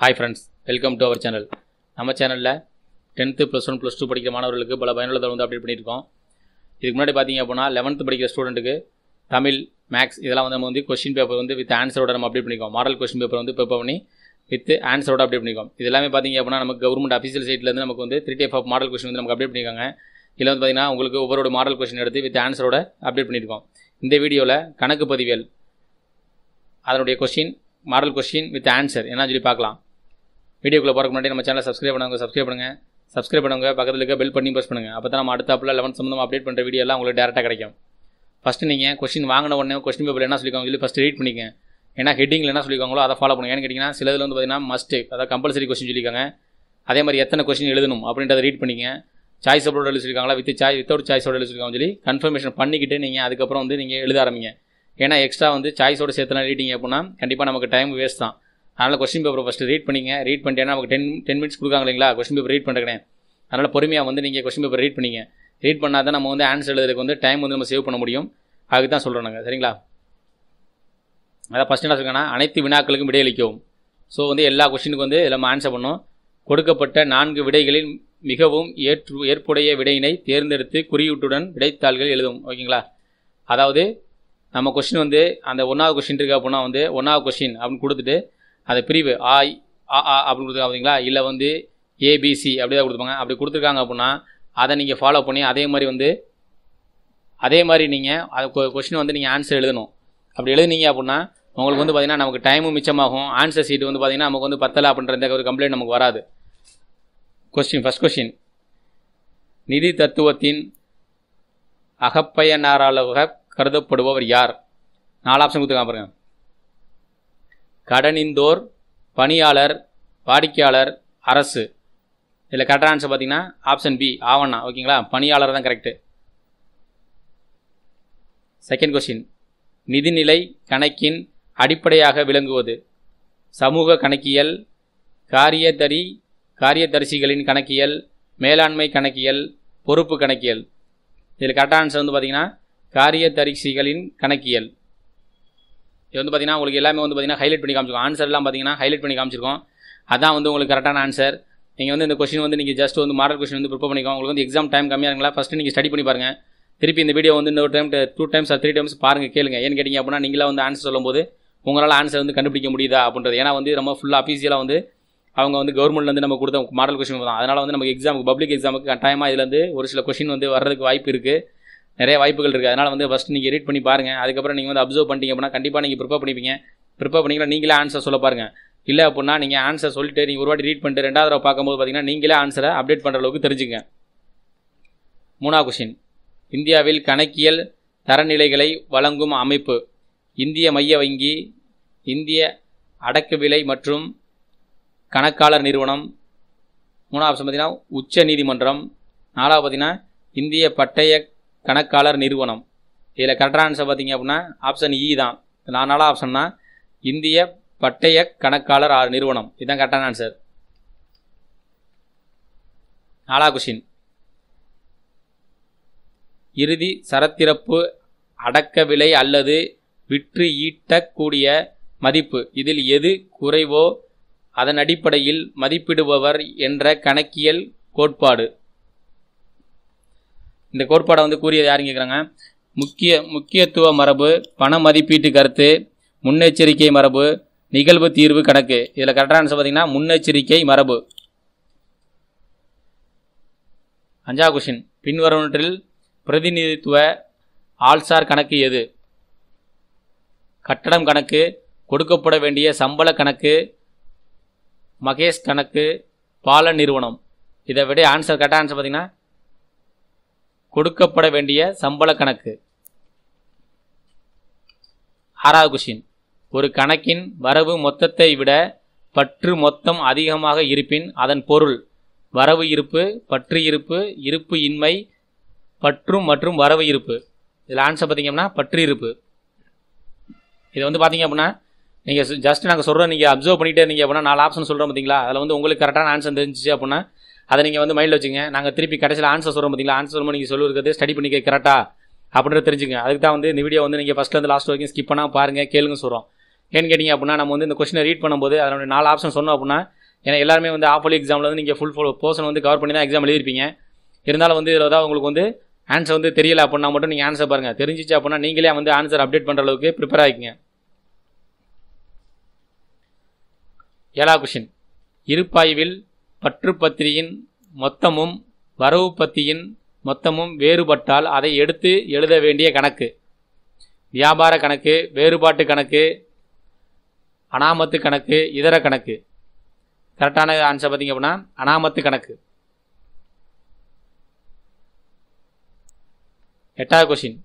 Hi friends welcome to our channel நம்ம சேனலில் tenth plus one plus two படிக்கிற மாணவர்களுக்கு பல பயனுள்ள வந்து அப்டேட் பண்ணியிருக்கோம் இதுக்கு முன்னாடி பார்த்தீங்க அப்படின்னா லெவன்த்து படிக்கிற ஸ்டூடெண்ட்டுக்கு தமிழ் மேக்ஸ் இதெல்லாம் வந்து நம்ம வந்து கொஸ்டின் பேப்பர் வந்து வித் ஆன்சரோட நம்ம அப்டேட் பண்ணிக்கோம் மாடல் கொஸ்டின் பேப்பர் வந்து ப்ரிப்பேர் பண்ணி வித் ஆன்சரோட அப்டேட் பண்ணிக்கோம் இது எல்லாமே பார்த்தீங்க அப்படின்னா நமக்கு கவர்மெண்ட் அஃபிஷியல் சைட்லேருந்து நமக்கு வந்து three type of model question வந்து நமக்கு அப்டேட் பண்ணியிருக்காங்க இதில் வந்து பார்த்தீங்கன்னா உங்களுக்கு ஒவ்வொரு மாடல் கொஸ்டின் எடுத்து வித் ஆன்சரோட அப்டேட் பண்ணியிருக்கோம் இந்த வீடியோவில் கணக்கு பதிவியல் அதனுடைய question model question with answer என்ன சொல்லி பார்க்கலாம். வீடியோக்குள்ளே போகிறக்கு முன்னாடி நம்ம சேனலை சப்ஸ்கிரைப் பண்ணுங்க சப்ஸ்கிரைப் பண்ணுங்கள் சப்ஸ்கிரைப் பண்ணுங்க பக்கத்தில் இருக்க பெல் பண்ணி ப்ரெஸ் பண்ணுங்கள் அப்போ தான் நம்ம அடுத்த லெவன் லெவன்த் சம்மந்தமாக அப்டேட் பண்ணுற வீடியோலாம் உங்களுக்கு டேரெக்டாக கிடைக்கும். ஃபஸ்ட்டு நீங்கள் கொஸ்டின் வாங்கின உடனே கொஸ்டின் பேப்பர் என்ன சொல்லிக்கோங்க சொல்லி ஃபஸ்ட் ரீட் பண்ணிக்கங்க. ஏன்னா ஹெட்டிங்கில் என்ன சொல்லியிருக்காங்களோ அதை ஃபாலோ பண்ணுங்க. ஏன்னு கேட்டிங்கன்னா சில இதில் வந்து பார்த்தீங்கன்னா மஸ்ட் அதாவது கம்பல்சரி கொஸ்டின் சொல்லியிருக்காங்க. அதே மாதிரி எத்தனை கொஸ்டின் எழுதணும் அப்படின்றத ரீட் பண்ணிங்க சாய்ஸ் அப்லோட் எழுதி சொல்லியிருக்காங்களா வித் சாய் வித்தவுட் சாய்ஸோட எழுதிருக்காங்க சொல்லி கன்ஃபர்மேஷன் பண்ணிக்கிட்டு நீங்கள் அதுக்கப்புறம் வந்து நீங்கள் எழுத ஆரம்பிங்க. ஏன்னா எக்ஸ்ட்ரா வந்து சாய்ஸோட சேர்த்துலாம் ரீட்டிங் அப்படின்னா கண்டிப்பாக நமக்கு டைம் வேஸ்ட் தான். அதனால் கொஸ்டின் பேப்பர் ஃபஸ்ட்டு ரீட் பண்ணிங்க. ரீட் பண்ணிட்டேன்னா நமக்கு டென் டென் மினிட்ஸ் கொடுக்காங்க இல்லைங்களா? கொஸ்டின் பேப்பர் ரீட் பண்ணுறேன் அதனால் பொறுமையாக வந்து நீங்கள் கொஸ்டின் பேப்பர் ரீட் பண்ணிங்க. ரீட் பண்ணால் தான் நம்ம வந்து ஆன்சர் எழுதுறதுக்கு வந்து டைம் வந்து நம்ம சேவ் பண்ண முடியும். அதுக்கு தான் சொல்கிறோம் நாங்கள் சரிங்களா? அதான் ஃபஸ்ட் என்ன சொல்லுங்கன்னா அனைத்து வினாக்களுக்கும் விடையளிக்கவும் ஸோ வந்து எல்லா கொஸ்டினுக்கு வந்து இதில் நம்ம ஆன்சர் பண்ணோம் கொடுக்கப்பட்ட நான்கு விடைகளில் மிகவும் ஏற்று ஏற்புடைய விடையினை தேர்ந்தெடுத்து குறியீட்டுடன் விடைத்தாள்கள் எழுதும். ஓகேங்களா? அதாவது நம்ம கொஸ்டின் வந்து அந்த ஒன்றாவது கொஸ்டின் இருக்கு அப்படின்னா வந்து ஒன்றாவது கொஸ்டின் அப்படின்னு கொடுத்துட்டு அந்த பிரிவு. ஆ ஆ ஆ அப்படின்னு கொடுத்துருக்காங்க இல்லை வந்து ஏபிசி அப்படி தான் கொடுத்துருப்பாங்க. அப்படி கொடுத்துருக்காங்க அப்படின்னா அதை நீங்கள் ஃபாலோ பண்ணி அதே மாதிரி வந்து அதே மாதிரி நீங்கள் அது கொஸ்டின் வந்து நீங்கள் ஆன்சர் எழுதணும். அப்படி எழுதுனீங்க அப்படின்னா உங்களுக்கு வந்து பார்த்தீங்கன்னா நமக்கு டைமும் மிச்சமாகும். ஆன்சர் சீட் வந்து பார்த்தீங்கன்னா நமக்கு வந்து பத்தலை அப்படின்ற ஒரு கம்ப்ளைண்ட் நமக்கு வராது. கொஸ்டின் ஃபஸ்ட் கொஸ்டின் நிதி தத்துவத்தின் அகப்பயனாராக கருதப்படுபவர் யார்? நாலு ஆப்ஷன் கொடுத்துருக்காங்க பாருங்கள் கடனிந்தோர் பணியாளர் வாடிக்கையாளர் அரசு. இதில் கரெக்டான ஆன்சர் பார்த்தீங்கன்னா ஆப்ஷன் பி ஆவண்ணா. ஓகேங்களா பணியாளர் தான் கரெக்டு செகண்ட் கொஸ்டின் நிதிநிலை கணக்கின் அடிப்படையாக விளங்குவது. சமூக கணக்கியல் காரியதரி காரியதரிசிகளின் கணக்கியல் மேலாண்மை கணக்கியல் பொறுப்பு கணக்கியல். இதில் கரெக்டான ஆன்சர் வந்து பார்த்தீங்கன்னா காரியதரிசிகளின் கணக்கியல். இது வந்து பார்த்தீங்கன்னா உங்களுக்கு எல்லாமே வந்து பார்த்தீங்கன்னா ஹைலைட் பண்ணி காமிச்சிருக்கோம். ஆன்சர்லாம் பார்த்தீங்கன்னா ஹைலைட் பண்ணி காமிச்சிருக்கோம். அதான் வந்து உங்களுக்கு கரெக்டான ஆன்சர் நீங்கள் வந்து இந்த கொஸ்டின் வந்து நீங்கள் ஜஸ்ட் வந்து மாடல் கொஸ்டின் வந்து ப்ரிப்பேர் பண்ணிக்கோங்க. உங்களுக்கு வந்து எக்ஸாம் டைம் கம்மியாக இருங்களா ஃபஸ்ட்டு நீங்கள் ஸ்டடி பண்ணி பாருங்கள் திருப்பி இந்த வீடியோ வந்து இன்னொரு time two times three times பாருங்கள் கேளுங்க. ஏன்னு கேட்டிங்க அப்படின்னா நீங்களா வந்து ஆன்சர் சொல்லும்போது உங்களால் ஆன்சர் வந்து கண்டுபிடிக்க முடியுதா அப்படின்றது. ஏன்னா வந்து நம்ம ஃபுல்லாக அஃபீஷியலாக வந்து அவங்க வந்து கவர்மெண்ட்லேருந்து நம்ம கொடுத்த மாடல் கொஸ்டின் தான். அதனால் வந்து நமக்கு எக்ஸாமுக்கு பப்ளிக் எக்ஸாமுக்கு கட்டாயமாக இதுலேருந்து ஒரு சில கொஸ்டின் வந்து வர்றதுக்கு வாய்ப்பு இருக்குது நிறைய வாய்ப்புகள் இருக்குது அதனால் வந்து ஃபஸ்ட் நீங்கள் ரீட் பண்ணி பாருங்கள் அதுக்கப்புறம் நீங்கள் வந்து அப்சர்வ் பண்ணிட்டீங்க அப்படின்னா கண்டிப்பாக நீங்கள் ப்ரிப்பேர் பண்ணிப்பீங்க. ப்ரிப்பேர் பண்ணிக்கலாம் நீங்களே ஆன்சர் சொல்ல பாருங்கள் இல்லை அப்படின்னா நீங்கள் ஆன்சர் சொல்லிட்டு நீங்கள் ஒரு வாட்டி ரீட் பண்ணிட்டு ரெண்டாவது தடவை பார்க்கும்போது பார்த்தீங்கன்னா நீங்களே ஆன்சரை அப்டேட் பண்ணுற அளவுக்கு தெரிஞ்சுங்க. மூணா கொஷின் இந்தியாவில் கணக்கியல் தரநிலைகளை வழங்கும் அமைப்பு. இந்திய மைய வங்கி இந்திய அடக்கு விலை மற்றும் கணக்காளர் நிறுவனம். மூணாவது பார்த்தீங்கன்னா உச்ச நீதிமன்றம். நாலாவது பார்த்தீங்கன்னா இந்திய பட்டய கணக்காளர் நிறுவனம். இதில் கரெக்டான ஆன்சர் பார்த்தீங்க அப்படின்னா ஆப்ஷன் இ e தான். நான் ஆப்ஷன்னா இந்திய பட்டய கணக்காளர் நிறுவனம். இதுதான் கரெக்டான ஆன்சர் நாலா கொஷின் இறுதி சரத்திறப்பு அடக்க விலை அல்லது விற்று ஈட்டக்கூடிய மதிப்பு. இதில் எது குறைவோ அதன் அடிப்படையில் மதிப்பிடுபவர் என்ற கணக்கியல் கோட்பாடு. இந்த கோட்பாடை வந்து கூறியது யாருன்னு கேட்குறாங்க முக்கிய முக்கியத்துவ மரபு பண மதிப்பீட்டு கருத்து முன்னெச்சரிக்கை மரபு நிகழ்வு தீர்வு கணக்கு. இதில் கரெக்டான ஆன்சர் பார்த்தீங்கன்னா முன்னெச்சரிக்கை மரபு. அஞ்சாவது கொஷின் பின்வருவற்றில் பிரதிநிதித்துவ ஆள்சார் கணக்கு எது? கட்டடம் கணக்கு கொடுக்கப்பட வேண்டிய சம்பள கணக்கு மகேஷ் கணக்கு பால நிறுவனம். இதை விட ஆன்சர் கரெக்டாக ஆன்சர் பார்த்தீங்கன்னா கொடுக்கப்பட வேண்டிய சம்பள கணக்கு. ஆறாவது கொஷின் ஒரு கணக்கின் வரவு மொத்தத்தை விட பற்று மொத்தம் அதிகமாக இருப்பின் அதன் பொருள் வரவு இருப்பு பற்று இருப்பு இருப்பு இன்மை பற்றும் மற்றும் வரவு இருப்பு. இதில் ஆன்சர் பார்த்தீங்கன்னா பற்று இருப்பு. இது வந்து பார்த்தீங்க அப்படின்னா நீங்கள் ஜஸ்ட் நாங்கள் சொல்கிறோம் நீங்கள் அப்சர்வ் பண்ணிகிட்டே இருந்தீங்க அப்படின்னா நாலு ஆப்ஷன் சொல்கிறோம் பார்த்தீங்களா? அதில் வந்து உங்களுக்கு கரெக்டான ஆன்சர் தெரிஞ்சிச்சு அப்படின்னா அதை நீங்கள் வந்து மைண்டில் வச்சுங்க நாங்கள் திருப்பி கடைசியில் ஆன்சர் சொல்கிறோம் பார்த்தீங்களா ஆன்சர் சொல்லும்போது நீங்கள் சொல்லுறது ஸ்டடி பண்ணிக்க கரெக்டாக அப்படின்றத தெரிஞ்சுங்க. அதுக்கு தான் வந்து இந்த வீடியோ வந்து நீங்கள் ஃபஸ்ட்லேருந்து லாஸ்ட் வரைக்கும் ஸ்கிப் பண்ணால் பாருங்கள் கேளுங்க சொல்கிறோம் ஏன்னு கேட்டிங்க அப்படின்னா நம்ம வந்து இந்த கொஸ்டினை ரீட் பண்ணும்போது அதனுடைய நாலு ஆப்ஷன் சொன்னோம் அப்படின்னா ஏன்னா எல்லாருமே வந்து ஆஃப் எக்ஸாமில் வந்து நீங்கள் ஃபுல் ஃபுல் போர்ஷன் வந்து கவர் பண்ணி தான் எக்ஸாம் எழுதிருப்பீங்க. இருந்தாலும் வந்து இதில் தான் உங்களுக்கு வந்து ஆன்சர் வந்து தெரியல அப்படின்னா மட்டும் நீங்கள் ஆன்சர் பாருங்கள் தெரிஞ்சிச்சு அப்படின்னா நீங்களே வந்து ஆன்சர் அப்டேட் பண்ணுற அளவுக்கு ப்ரிப்பேர் ஆகிக்குங்க ஏழா கொஷின் இருப்பாய்வில் பற்றுப்பத்திரியின் மொத்தமும் வரவு பத்தியின் மொத்தமும் வேறுபட்டால் அதை எடுத்து எழுத வேண்டிய கணக்கு. வியாபார கணக்கு வேறுபாட்டு கணக்கு அனாமத்து கணக்கு இதர கணக்கு. கரெக்டான ஆன்சர் பார்த்திங்க அப்படின்னா அனாமத்து கணக்கு. எட்டாவது கொஷின்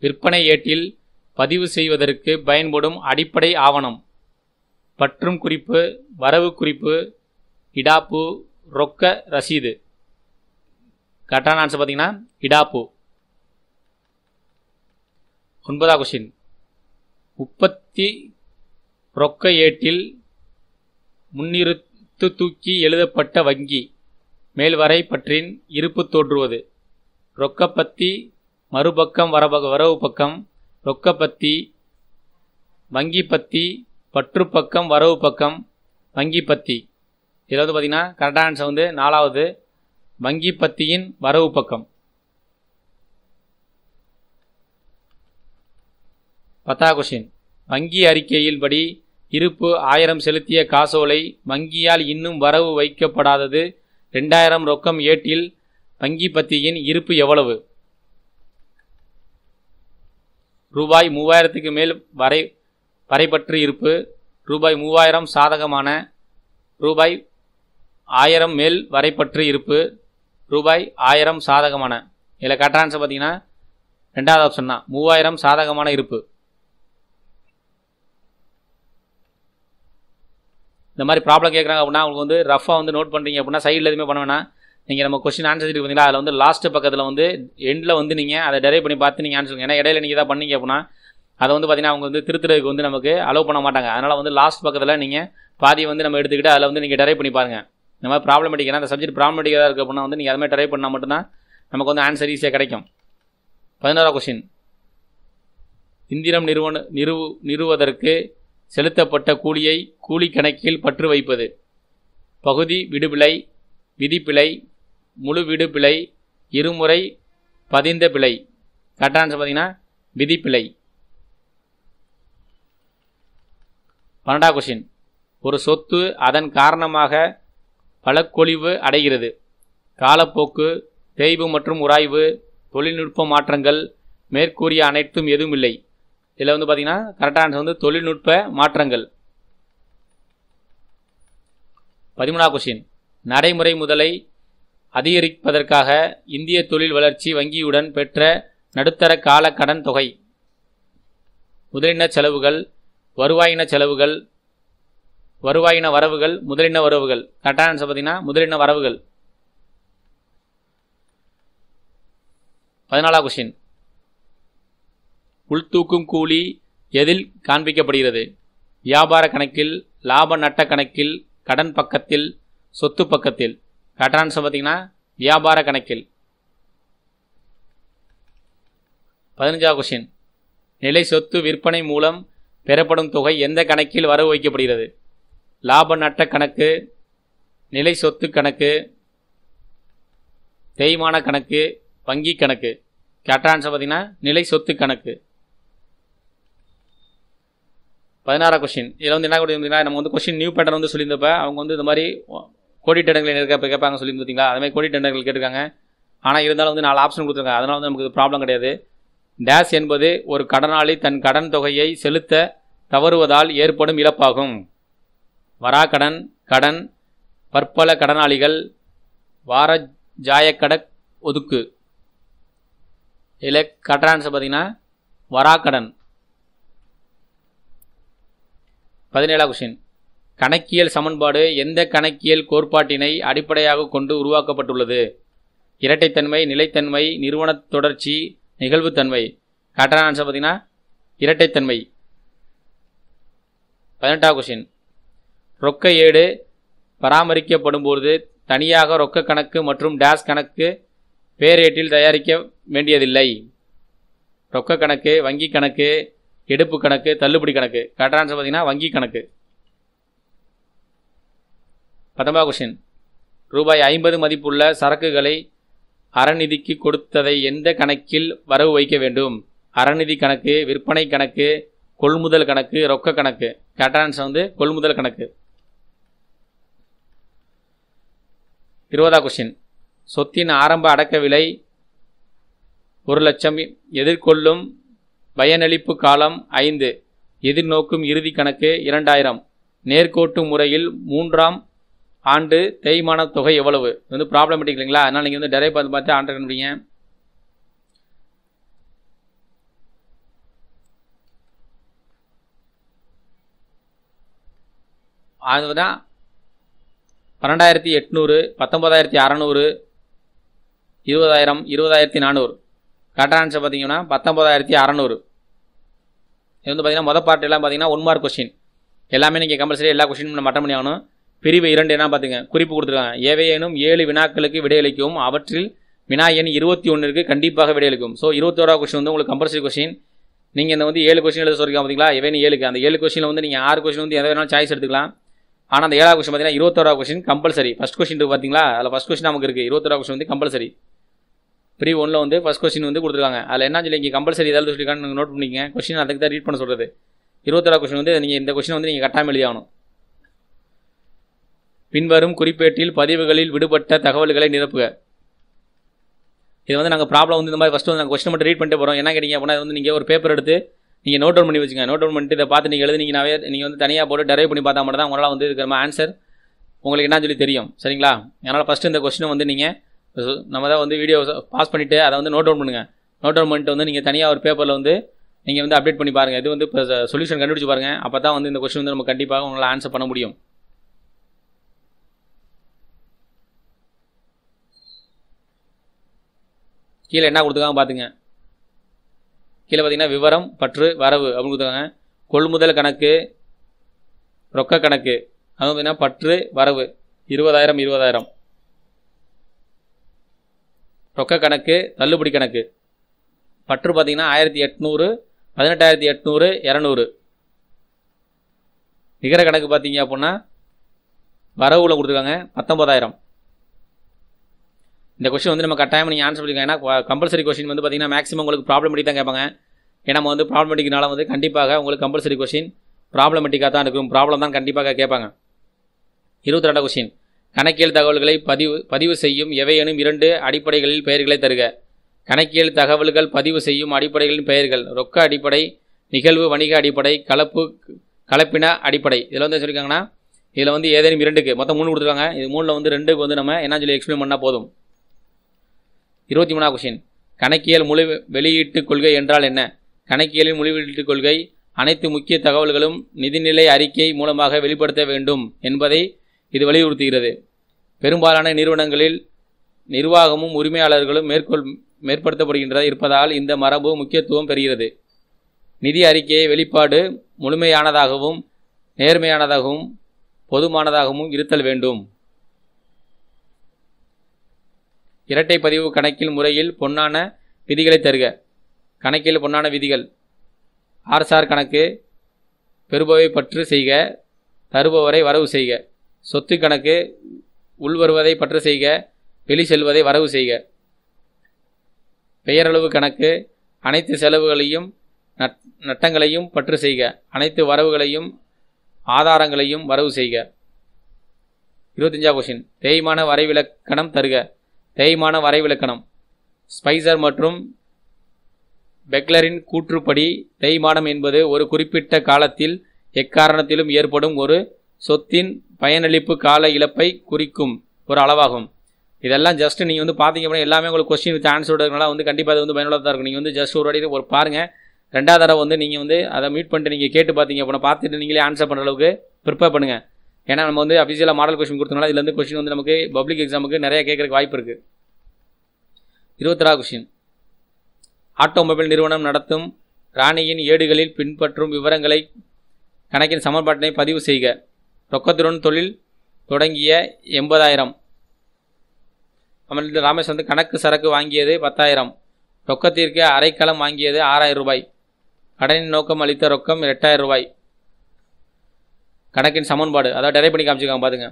விற்பனை ஏட்டில் பதிவு செய்வதற்கு பயன்படும் அடிப்படை ஆவணம். பற்றும் குறிப்பு வரவு குறிப்பு இடாப்பு ரொக்க ரசீது. கரெக்டான ஆன்சர் பார்த்தீங்கன்னா இடாப்பு. ஒன்பதாம் கொஷின் உற்பத்தி ரொக்க ஏட்டில் முன்னிறுத்து தூக்கி எழுதப்பட்ட வங்கி மேல்வரை பற்றின் இருப்பு தோன்றுவது. ரொக்கப்பத்தி மறுபக்கம் வரபக வரவு பக்கம் ரொக்கப்பத்தி வங்கி பத்தி பற்று பக்கம் வரவு பக்கம் வங்கி பத்தி இதில் வந்து பார்த்தீங்கன்னா கரெக்டான ஆன்சர் வந்து நாலாவது வங்கி பத்தியின் வரவு பக்கம் பத்தா கொஷின் வங்கி அறிக்கையில் படி இருப்பு ஆயிரம் செலுத்திய காசோலை வங்கியால் இன்னும் வரவு வைக்கப்படாதது ரெண்டாயிரம் ரொக்கம் ஏட்டில் வங்கி பத்தியின் இருப்பு எவ்வளவு? ரூபாய் மூவாயிரத்துக்கு மேல் வரை வரைபற்று இருப்பு. ரூபாய் மூவாயிரம் சாதகமான ரூபாய் ஆயிரம் மேல் வரைபற்று இருப்பு. ரூபாய் ஆயிரம் சாதகமான. இதில் கரெக்டான ஆன்சர் பார்த்தீங்கன்னா ரெண்டாவது ஆப்ஷன் தான். மூவாயிரம் சாதகமான இருப்பு. இந்த மாதிரி ப்ராப்ளம் கேட்குறாங்க அப்படின்னா உங்களுக்கு வந்து ரஃபாக வந்து நோட் பண்ணுறீங்க அப்படின்னா சைடில் எதுவுமே பண்ண வேணாம். நீங்கள் நம்ம கொஸ்டின் ஆன்சர் இருக்கு பார்த்தீங்களா அதில் வந்து லாஸ்ட்டு பக்கத்தில் வந்து எண்டில் வந்து நீங்கள் அதை டெரைவ் பண்ணி பார்த்து நீங்கள் ஆன்சர் ஏன்னா இடையில நீங்கள் தான் பண்ணீங்க அப்படின்னா அதை வந்து பார்த்தீங்கன்னா அவங்க வந்து திருத்துறதுக்கு வந்து நமக்கு அலோவ் பண்ண மாட்டாங்க. அதனால் வந்து லாஸ்ட் பக்கத்தில் நீங்கள் பாதியை வந்து நம்ம எடுத்துக்கிட்டு அதில் வந்து நீங்கள் ட்ரை பண்ணி பாருங்கள் இந்த மாதிரி ப்ராப்ளமேட்டிக்காக அந்த சப்ஜெக்ட் ப்ராப்ளமேட்டிக்காக இருக்க அப்படின்னா வந்து நீங்கள் அது மாதிரி டெரைவ் பண்ணால் மட்டும்தான் நமக்கு வந்து ஆன்சர் ஈஸியாக கிடைக்கும். பதினோரா கொஸ்டின் இந்திரம் நிறுவன நிறுவு நிறுவதற்கு செலுத்தப்பட்ட கூலியை கூலி கணக்கில் பற்று வைப்பது. பகுதி விடுபிழை விதிப்பிழை முழு விடுபிழை இருமுறை பதிந்த பிழை. கட்டான்ஸ் ஆன்சர் பார்த்தீங்கன்னா விதிப்பிழை. பன்னெண்டாம் கொஷின் ஒரு சொத்து அதன் காரணமாக பலக்கொழிவு அடைகிறது. காலப்போக்கு தேய்வு மற்றும் உராய்வு தொழில்நுட்ப மாற்றங்கள் மேற்கூறிய அனைத்தும் எதுவும் இல்லை. இதில் வந்து பார்த்தீங்கன்னா கரெக்டான ஆன்சர் வந்து தொழில்நுட்ப மாற்றங்கள். பதிமூணாவது கொஷின் நடைமுறை முதலை அதிகரிப்பதற்காக இந்திய தொழில் வளர்ச்சி வங்கியுடன் பெற்ற நடுத்தர கால கடன் தொகை. முதலின செலவுகள் வருவாயின செலவுகள் வருவாயின வரவுகள் முதலின வரவுகள். கரெக்டான ஆன்சர் பார்த்தீங்கன்னா முதலின வரவுகள். பதினாலாம் கொஷின் உள்தூக்கும் கூலி எதில் காண்பிக்கப்படுகிறது? வியாபார கணக்கில் லாப நட்ட கணக்கில் கடன் பக்கத்தில் சொத்து பக்கத்தில். கரெக்டான ஆன்சர் பார்த்தீங்கன்னா வியாபார கணக்கில். பதினஞ்சாவது கொஷின் நிலை சொத்து விற்பனை மூலம் பெறப்படும் தொகை எந்த கணக்கில் வரவு வைக்கப்படுகிறது? லாப நட்ட கணக்கு நிலை சொத்து கணக்கு தேய்மான கணக்கு வங்கி கணக்கு. கரெக்டான ஆன்சர் பார்த்தீங்கன்னா நிலை சொத்து கணக்கு. பதினாறாம் கொஸ்டின் இதில் வந்து என்ன கொடுத்தீங்கன்னா நம்ம வந்து கொஷின் நியூ பேட்டர்ன் வந்து சொல்லியிருந்தப்ப அவங்க வந்து இந்த மாதிரி கோடி டெண்டர்கள் இருக்க கேட்பாங்க சொல்லியிருந்தீங்களா? அது மாதிரி கோடி டெண்டர்கள் கேட்டிருக்காங்க. ஆனால் இருந்தாலும் வந்து நாலு ஆப்ஷன் கொடுத்துருக்காங்க. அதனால் வந்து நமக்கு ப்ராப்ளம் கிடையாது. டேஸ் என்பது ஒரு கடனாளி தன் கடன் தொகையை செலுத்த தவறுவதால் ஏற்படும் இழப்பாகும். வராக்கடன் கடன் பற்பல கடனாளிகள் வார ஜாயக்கடக் ஒதுக்கு. இதில் கரெக்டான பார்த்தீங்கன்னா வராக்கடன். பதினேழாம் கொஷின் கணக்கியல் சமன்பாடு எந்த கணக்கியல் கோட்பாட்டினை அடிப்படையாக கொண்டு உருவாக்கப்பட்டுள்ளது? இரட்டைத்தன்மை நிலைத்தன்மை நிறுவன தொடர்ச்சி நிகழ்வுத்தன்மை. கரெக்டான ஆன்சர் பார்த்தீங்கன்னா இரட்டைத்தன்மை. பதினெட்டாவது கொஷின் ரொக்க ஏடு பராமரிக்கப்படும்போது தனியாக ரொக்க கணக்கு மற்றும் டேஷ் கணக்கு பேரேட்டில் தயாரிக்க வேண்டியதில்லை. ரொக்க கணக்கு வங்கி கணக்கு எடுப்பு கணக்கு தள்ளுபடி கணக்கு. கரெக்டான ஆன்சர் பார்த்தீங்கன்னா வங்கி கணக்கு. பத்தொன்பதாவது கொஸ்டின் ரூபாய் ஐம்பது மதிப்புள்ள சரக்குகளை அறநிதிக்கு கொடுத்ததை எந்த கணக்கில் வரவு வைக்க வேண்டும்? அறநிதி கணக்கு விற்பனை கணக்கு கொள்முதல் கணக்கு ரொக்க கணக்கு. கரெக்டான வந்து கொள்முதல் கணக்கு. இருபதாவது கொஸ்டின் சொத்தின் ஆரம்ப அடக்க விலை ஒரு லட்சம். எதிர்கொள்ளும் பயனளிப்பு காலம் ஐந்து. எதிர்நோக்கும் இறுதி கணக்கு இரண்டாயிரம். நேர்கோட்டு முறையில் மூன்றாம் ஆண்டு தேய்மான தொகை எவ்வளவு? இது வந்து ப்ராப்ளமேட்டிக் இல்லைங்களா? அதனால் நீங்கள் வந்து டெரைவ் பார்த்து பார்த்து ஆண்டர் கண்டுபிடிங்க. அதுதான் பன்னெண்டாயிரத்தி எட்நூறு பத்தொன்பதாயிரத்தி அறநூறு இருபதாயிரம் இருபதாயிரத்தி நானூறு. கரெக்டாக ஆன்சர் பார்த்தீங்கன்னா பத்தொன்பதாயிரத்தி அறநூறு. இது வந்து பார்த்தீங்கன்னா மொதல் பார்ட்டிலாம் பார்த்தீங்கன்னா ஒன் மார்க் கொஸ்டின் எல்லாமே நீங்கள் கம்பல்சரி எல்லா கொஸ்டினும் நம்ம அட்டன் பண்ணி ஆகணும் பிரிவு இரண்டு என்ன பார்த்துங்க? குறிப்பு கொடுத்துருக்காங்க. ஏவையேனும் ஏழு வினாக்களுக்கு விடையளிக்கும் அவற்றில் வினா எண் இருபத்தி ஒன்றுக்கு கண்டிப்பாக விடையளிக்கும். ஸோ இருபத்தோராவது கொஸ்டின் வந்து உங்களுக்கு கம்பல்சரி கொஸ்டின் நீங்கள் இந்த வந்து ஏழு கொஸ்டின் எழுத சொல்லிருக்கீங்க பார்த்தீங்களா எவனு ஏழுக்கு. அந்த ஏழு கொஸ்டினில் வந்து நீங்கள் ஆறு கொஸ்டின் வந்து எதை வேணாலும் சாய்ஸ் எடுத்துக்கலாம். ஆனால் அந்த ஏழாவது கொஸ்டின் பார்த்தீங்கன்னா இருபத்தோராவது கொஸ்டின் கம்பல்சரி ஃபஸ்ட் கொஸ்டின் பார்த்தீங்களா அதில் ஃபஸ்ட் கொஸ்டின் நமக்கு இருக்குது இருபத்தோராவது கொஸ்டின் வந்து கம்பல்சரி ப்ரீ ஒன்றில் வந்து ஃபஸ்ட் கொஸ்டின் வந்து கொடுத்துருக்காங்க. அதில் என்ன சொல்லி இங்கே கம்பல்சரி ஏதாவது சொல்லியிருக்கான்னு நோட் பண்ணிக்கங்க. கொஸ்டின் அதுக்கு தான் ரீட் பண்ண சொல்கிறது இருபத்தோராவது கொஸ்டின் வந்து நீங்கள் இந்த கொஸ்டின் வந்து நீங்கள் கட்டாயம் எழுதி ஆகணும் பின்வரும் குறிப்பேட்டில் பதிவுகளில் விடுபட்ட தகவல்களை நிரப்புக. இது வந்து நாங்கள் ப்ராப்ளம் வந்து இந்த மாதிரி ஃபஸ்ட்டு வந்து நாங்கள் கொஸ்டின் மட்டும் ரீட் பண்ணிட்டு போகிறோம் என்ன கேட்டிங்க அப்படின்னா வந்து நீங்கள் ஒரு பேப்பர் எடுத்து நீங்கள் நோட் டவுன் பண்ணி வச்சுங்க நோட் டவுன் பண்ணிட்டு இதை பார்த்து நீங்கள் எழுதுனீங்கனாவே நீங்கள் வந்து தனியாக போட்டு டெரைவ் பண்ணி பார்த்தா மட்டும் தான் உங்களால் வந்து இருக்கிற ஆன்சர் உங்களுக்கு என்ன சொல்லி தெரியும். சரிங்களா? அதனால் ஃபஸ்ட்டு இந்த கொஸ்டினை வந்து நீங்கள் நம்ம தான் வந்து வீடியோ பாஸ் பண்ணிவிட்டு அதை வந்து நோட் டவுன் பண்ணுங்கள் நோட் டவுன் பண்ணிட்டு வந்து நீங்கள் தனியாக ஒரு பேப்பரில் வந்து நீங்கள் வந்து அப்டேட் பண்ணி பாருங்கள் இது வந்து இப்போ சொல்யூஷன் கண்டுபிடிச்சு பாருங்கள் அப்போ தான் வந்து இந்த கொஸ்டின் வந்து நம்ம கண்டிப்பாக உங்களால் ஆன்சர் பண்ண முடியும். கீழே என்ன கொடுத்துருக்காங்க பார்த்துங்க கீழே பார்த்தீங்கன்னா விவரம் பற்று வரவு அப்படின்னு கொடுத்துருக்காங்க. கொள்முதல் கணக்கு ரொக்க கணக்கு. அது பார்த்தீங்கன்னா பற்று வரவு. இருபதாயிரம் இருபதாயிரம். ரொக்க கணக்கு தள்ளுபடி கணக்கு. பற்று பார்த்தீங்கன்னா ஆயிரத்தி எட்நூறு பதினெட்டாயிரத்தி எட்நூறு இரநூறு. நிகர கணக்கு பார்த்தீங்க அப்படின்னா வரவுல கொடுத்துருக்காங்க பத்தொம்பதாயிரம் இந்த கொஸ்டின் வந்து நம்ம கட்டாயம் நீங்கள் ஆன்சர் பண்ணிக்கலாம் ஏன்னா கம்பல்சரி கொஸ்டின் வந்து பார்த்தீங்கன்னா மேக்ஸிமம் உங்களுக்கு ப்ராப்ளமெட்டிக் தான் கேட்பாங்க. ஏன்னா நம்ம வந்து ப்ராப்ளமெட்டிக்னால வந்து கண்டிப்பாக உங்களுக்கு கம்பல்சரி கொஸ்டின் ப்ராப்ளமெட்டிக்காக தான் இருக்கும். ப்ராப்ளம் தான் கண்டிப்பாக கேட்பாங்க. இருபத்தி ரெண்டாவது கொஸ்டின் கணக்கியல் தகவல்களை பதிவு பதிவு செய்யும் எவையேனும் இரண்டு அடிப்படைகளில் பெயர்களை தருக. கணக்கியல் தகவல்கள் பதிவு செய்யும் அடிப்படைகளின் பெயர்கள். ரொக்க அடிப்படை நிகழ்வு வணிக அடிப்படை கலப்பு கலப்பின அடிப்படை. இதில் வந்து சொல்லியிருக்காங்கன்னா இதில் வந்து ஏதேனும் இரண்டுக்கு மொத்தம் மூணு கொடுத்துருக்காங்க. இது மூணில் வந்து ரெண்டுக்கு வந்து நம்ம என்ன சொல்லி எக்ஸ்பிளைன் பண்ணால் போதும். இருபத்தி மூணாவது கொஷின் கணக்கியல் முழு வெளியீட்டுக் கொள்கை என்றால் என்ன? கணக்கியலின் வெளியீட்டு கொள்கை அனைத்து முக்கிய தகவல்களும் நிதிநிலை அறிக்கை மூலமாக வெளிப்படுத்த வேண்டும் என்பதை இது வலியுறுத்துகிறது. பெரும்பாலான நிறுவனங்களில் நிர்வாகமும் உரிமையாளர்களும் மேற்கொள் மேற்படுத்தப்படுகின்றதாக இருப்பதால் இந்த மரபு முக்கியத்துவம் பெறுகிறது. நிதி அறிக்கையை வெளிப்பாடு முழுமையானதாகவும் நேர்மையானதாகவும் பொதுமானதாகவும் இருத்தல் வேண்டும். இரட்டை பதிவு கணக்கில் முறையில் பொன்னான விதிகளை தருக. கணக்கில் பொன்னான விதிகள். ஆர்சார் கணக்கு பெறுபவை பற்று செய்க தருபவரை வரவு செய்க. சொத்து கணக்கு உள்வருவதை பற்று செய்க வெளி செல்வதை வரவு செய்க. பெயரளவு கணக்கு அனைத்து செலவுகளையும் நட்- நட்டங்களையும் பற்று செய்க. அனைத்து வரவுகளையும் ஆதாரங்களையும் வரவு செய்க. இருபத்தஞ்சா கொஷின் தேய்மான வரைவிலக்கணம் தருக. தேய்மான வரைவிலக்கணம். ஸ்பைசர் மற்றும் பெக்லரின் கூற்றுப்படி தேய்மானம் என்பது ஒரு குறிப்பிட்ட காலத்தில் எக்காரணத்திலும் ஏற்படும் ஒரு சொத்தின் பயனளிப்பு கால இழப்பை குறிக்கும் ஒரு அளவாகும். இதெல்லாம் ஜஸ்ட் நீங்கள் வந்து பார்த்தீங்க அப்படின்னா எல்லாமே உங்களுக்கு கொஸ்டின் வித் ஆன்சர் இருக்கனால வந்து கண்டிப்பாக அது வந்து பயனுள்ளதாக இருக்கும். நீங்கள் வந்து ஜஸ்ட் ஒரு வாட்டி ஒரு பாருங்கள் ரெண்டாவது தடவை வந்து நீங்கள் வந்து அதை மீட் பண்ணிட்டு நீங்கள் கேட்டு பார்த்தீங்க அப்படின்னா பார்த்துட்டு நீங்களே ஆன்சர் பண்ணுற அளவுக்கு ப்ரிப்பேர் பண்ணுங்கள் ஏன்னா நம்ம வந்து அஃபிஷியலாக மாடல் கொஸ்டின் கொடுத்தனால இதுலேருந்து கொஷின் கொஸ்டின் வந்து நமக்கு பப்ளிக் எக்ஸாமுக்கு நிறைய கேட்கறதுக்கு வாய்ப்பு இருக்குது இருபத்தொராவது கொஸ்டின் ஆட்டோமொபைல் நிறுவனம் நடத்தும் ராணியின் ஏடுகளில் பின்பற்றும் விவரங்களை கணக்கின் சமன்பாட்டினை பதிவு செய்க. ரொக்கத்துடன் தொழில் தொடங்கிய எண்பதாயிரம். அமர்ந்து ராமேஷ் வந்து கணக்கு சரக்கு வாங்கியது பத்தாயிரம். ரொக்கத்திற்கு அரைக்கலம் வாங்கியது ஆறாயிரம் ரூபாய். கடனின் நோக்கம் அளித்த ரொக்கம் எட்டாயிரம் ரூபாய். கணக்கின் சமன்பாடு. அதாவது டெரை பண்ணி காமிச்சிருக்காங்க பாருங்க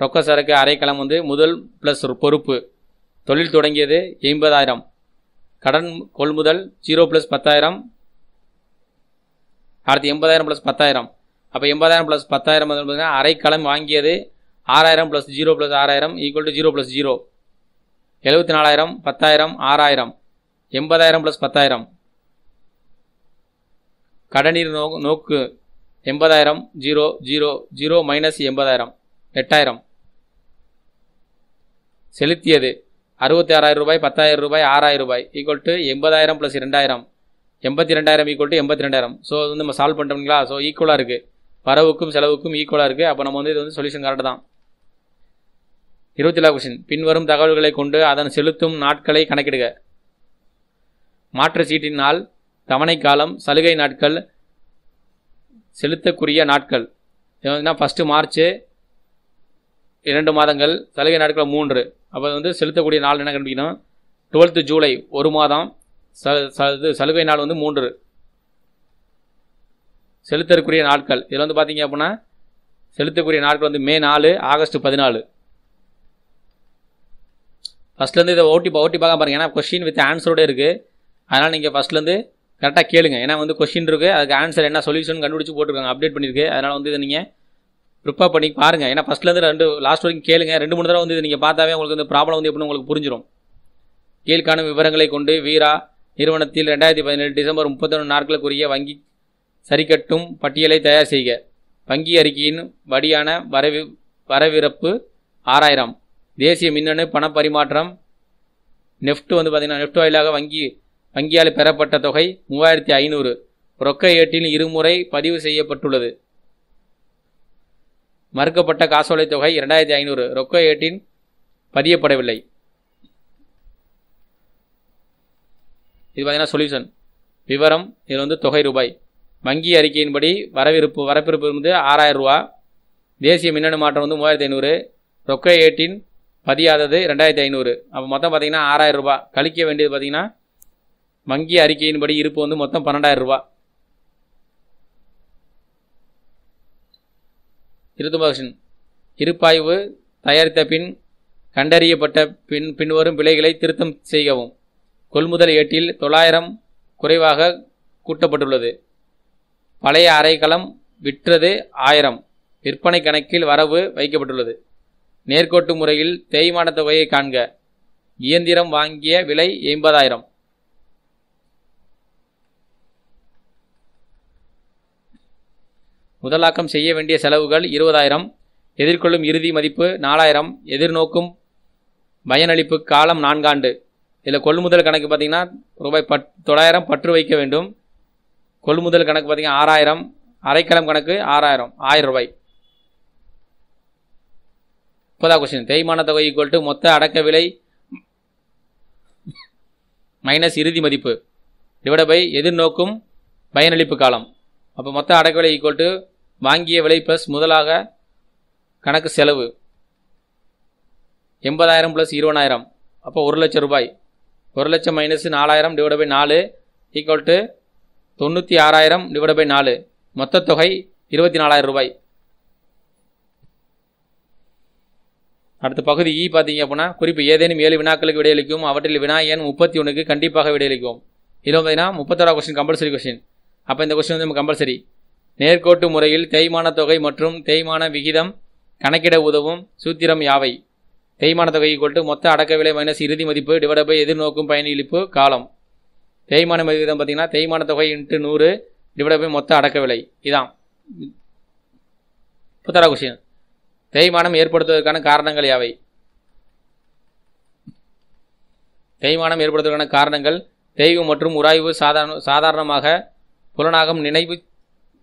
ரொக்க சரக்கு அரைக்கலம் வந்து முதல் ப்ளஸ் பொறுப்பு. தொழில் தொடங்கியது எண்பதாயிரம் கடன் கொள்முதல் ஜீரோ ப்ளஸ் பத்தாயிரம். அடுத்து எண்பதாயிரம் ப்ளஸ் பத்தாயிரம். அப்போ எண்பதாயிரம் ப்ளஸ் பத்தாயிரம் பார்த்தீங்கன்னா அரைக்கலம் வாங்கியது ஆறாயிரம் ப்ளஸ் ஜீரோ ப்ளஸ் ஆறாயிரம் equal to zero plus zero எழுபத்தி நாலாயிரம் பத்தாயிரம் ஆறாயிரம். எண்பதாயிரம் ப்ளஸ் பத்தாயிரம். கடனீர் நோ நோக்கு எண்பதாயிரம் ஜீரோ ஜீரோ ஜீரோ மைனஸ் எண்பதாயிரம் எட்டாயிரம். செலுத்தியது அறுபத்தி ஆறாயிரம் ரூபாய் பத்தாயிரம் ரூபாய் ஆறாயிரம் ரூபாய் ஈக்குவல் டு எண்பதாயிரம் ப்ளஸ் ரெண்டாயிரம் எண்பத்தி ரெண்டாயிரம் ஈக்குவல் டு எண்பத்தி ரெண்டாயிரம் ஸோ வந்து நம்ம சால்வ் பண்ணிட்டோம்ங்களா ஸோ ஈக்குவலாக இருக்குது வரவுக்கும் செலவுக்கும் ஈக்குவலாக இருக்குது அப்போ நம்ம வந்து இது வந்து சொல்யூஷன் கரெக்ட் தான். இருபத்தி ஏழாவது கொஸ்டின் பின்வரும் தகவல்களை கொண்டு அதன் செலுத்தும் நாட்களை கணக்கிடுக. மாற்று சீட்டினால் நாள் தவணை காலம் சலுகை நாட்கள் செலுத்தக்குரிய நாட்கள். இது வந்து ஃபஸ்ட்டு மார்ச் இரண்டு மாதங்கள் சலுகை நாட்கள் மூன்று. அப்போ வந்து செலுத்தக்கூடிய நாள் என்ன கண்டுபிடிக்கணும்? டுவெல்த்து ஜூலை ஒரு மாதம் ச இது சலுகை நாள் வந்து மூன்று. செலுத்தற்குரிய நாட்கள். இதில் வந்து பார்த்தீங்க அப்படின்னா செலுத்தக்கூடிய நாட்கள் வந்து மே நாலு ஆகஸ்ட் பதினாலு. ஃபஸ்ட்லேருந்து இதை ஓட்டி ஓட்டி பார்க்க பாருங்கள் ஏன்னா கொஷின் வித் ஆன்சரோட இருக்குது அதனால் நீங்கள் ஃபஸ்ட்லேருந்து கரெக்டாக கேளுங்க. ஏன்னா வந்து கொஷின் இருக்குது அதுக்கு ஆன்சர் என்ன சொல்யூஷன் கண்டுபிடிச்சி போட்டிருக்காங்க. அப்டேட் பண்ணியிருக்கு. அதனால் வந்து இதை நீங்கள் ப்ரிப்பேர் பண்ணி பாருங்கள் ஏன்னா ஃபஸ்ட்லேருந்து ரெண்டு லாஸ்ட் வரைக்கும் கேளுங்க. ரெண்டு மூணு தடவை வந்து நீங்கள் பார்த்தாவே உங்களுக்கு இந்த ப்ராப்ளம் வந்து எப்படின்னு உங்களுக்கு புரிஞ்சிடும் கீழ்காணும் விவரங்களை கொண்டு வீரா நிறுவனத்தில் ரெண்டாயிரத்தி பதினேழு டிசம்பர் முப்பத்தொன்று நாட்களுக்குரிய வங்கி சரிக்கட்டும் பட்டியலை தயார் செய்க. வங்கி அறிக்கையின் வடியான வரவி வரவிறப்பு ஆறாயிரம். தேசிய மின்னணு பணப்பரிமாற்றம் நெஃப்ட் வந்து பார்த்திங்கன்னா நெஃப்ட் வாயிலாக வங்கி வங்கியால் பெறப்பட்ட தொகை மூவாயிரத்தி ஐநூறு. ரொக்க ஏட்டில் இருமுறை பதிவு செய்யப்பட்டுள்ளது. மறுக்கப்பட்ட காசோலை தொகை இரண்டாயிரத்தி ஐநூறு. ரொக்க ஏட்டின் பதியப்படவில்லை. இது பார்த்தீங்கன்னா சொல்யூஷன் விவரம் இது வந்து தொகை ரூபாய். வங்கி அறிக்கையின்படி வரவிருப்பு வரப்பிருப்பு வந்து ஆறாயிரம் ரூபா. தேசிய மின்னணு மாற்றம் வந்து மூவாயிரத்தி ஐநூறு. ரொக்க ஏட்டின் பதியாதது ரெண்டாயிரத்தி ஐநூறு. அப்போ மொத்தம் பார்த்தீங்கன்னா ஆறாயிரம் ரூபாய். கழிக்க வேண்டியது பார்த்தீங்கன்னா வங்கி அறிக்கையின்படி இருப்பு வந்து மொத்தம் பன்னெண்டாயிரம் ரூபா. இருபத்தொம்பது கொஸ்டின் இருப்பாய்வு தயாரித்த பின் கண்டறியப்பட்ட பின் பின்வரும் விலைகளை திருத்தம் செய்யவும். கொள்முதல் ஏட்டில் தொள்ளாயிரம் குறைவாக கூட்டப்பட்டுள்ளது. பழைய அரைக்கலம் விற்றது ஆயிரம். விற்பனை கணக்கில் வரவு வைக்கப்பட்டுள்ளது. நேர்கோட்டு முறையில் தேய்மான தொகையை காண்க. இயந்திரம் வாங்கிய விலை எண்பதாயிரம். முதலாக்கம் செய்ய வேண்டிய செலவுகள் இருபதாயிரம். எதிர்கொள்ளும் இறுதி மதிப்பு நாலாயிரம். எதிர்நோக்கும் பயனளிப்பு காலம் நான்காண்டு. இதில் கொள்முதல் கணக்கு பார்த்திங்கன்னா ரூபாய் பத் தொள்ளாயிரம் பற்று வைக்க வேண்டும். கொள்முதல் கணக்கு பார்த்திங்கன்னா ஆறாயிரம். அரைக்கலம் கணக்கு ஆறாயிரம். ஆயிரம் ரூபாய். முப்பதா கொஸ்டின் தேய்மான தொகை ஈக்குவல் டு மொத்த அடக்க விலை மைனஸ் இறுதி மதிப்பு. டிவைட பை எதிர்நோக்கும் பயனளிப்பு காலம். அப்போ மொத்த அடக்க விலை ஈக்குவல் டு வாங்கிய விலை ப்ளஸ் முதலாக கணக்கு செலவு. எண்பதாயிரம் ப்ளஸ் இருபதாயிரம். அப்போ ஒரு லட்சம் ரூபாய். ஒரு லட்சம் மைனஸ் நாலாயிரம் டிவைட் பை நாலு ஈக்குவல் டு தொண்ணூற்றி ஆறாயிரம் டிவைட் பை நாலு. மொத்த தொகை இருபத்தி நாலாயிரம் ரூபாய். அடுத்த பகுதி இ பார்த்தீங்க அப்படின்னா குறிப்பு ஏதேனும் ஏழு வினாக்களுக்கு விடையளிக்கும் அவற்றில் வினா எண் முப்பத்தி ஒன்றுக்கு கண்டிப்பாக விடையளிக்கும். இதில் பார்த்தீங்கன்னா முப்பத்தோரா கொஸ்டின் கம்பல்சரி கொஸ்டின் அப்போ இந்த கொஸ்டின் வந்து நம்ம கம்பல்சரி நேர்கோட்டு முறையில் தேய்மான தொகை மற்றும் தேய்மான விகிதம் கணக்கிட உதவும் சூத்திரம் யாவை? தேய்மான தொகை கொண்டு மொத்த அடக்க விலை மைனஸ் இறுதி மதிப்பு டிவைட் பை எதிர்நோக்கும் பயனளிப்பு காலம். தேய்மான விகிதம் பார்த்தீங்கன்னா தேய்மான தொகை இன்ட்டு நூறு டிவைட் பை மொத்த அடக்க விலை. இதான். புத்தரா கொஸ்டின் தேய்மானம் ஏற்படுத்துவதற்கான காரணங்கள் யாவை? தேய்மானம் ஏற்படுத்துவதற்கான காரணங்கள் தேய்வு மற்றும் உராய்வு சாதாரண சாதாரணமாக புலனாகும் நினைவு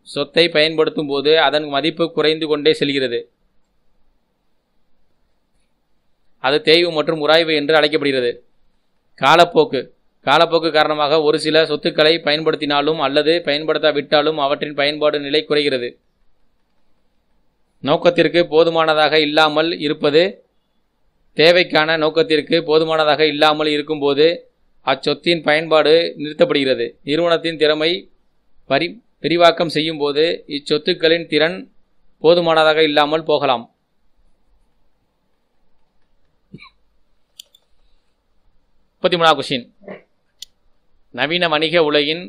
சொத்தை பயன்படுத்தும் போது அதன் மதிப்பு குறைந்து கொண்டே செல்கிறது. அது தேய்வு மற்றும் உராய்வு என்று அழைக்கப்படுகிறது. காலப்போக்கு. காலப்போக்கு காரணமாக ஒரு சில சொத்துக்களை பயன்படுத்தினாலும் அல்லது பயன்படுத்தாவிட்டாலும் அவற்றின் பயன்பாடு நிலை குறைகிறது. நோக்கத்திற்கு போதுமானதாக இல்லாமல் இருப்பது தேவைக்கான நோக்கத்திற்கு போதுமானதாக இல்லாமல் இருக்கும்போது அச்சொத்தின் பயன்பாடு நிறுத்தப்படுகிறது. நிறுவனத்தின் திறமை பரி விரிவாக்கம் செய்யும்போது இச்சொத்துக்களின் திறன் போதுமானதாக இல்லாமல் போகலாம். முப்பத்தி மூணாவது கொஷின் நவீன வணிக உலகின்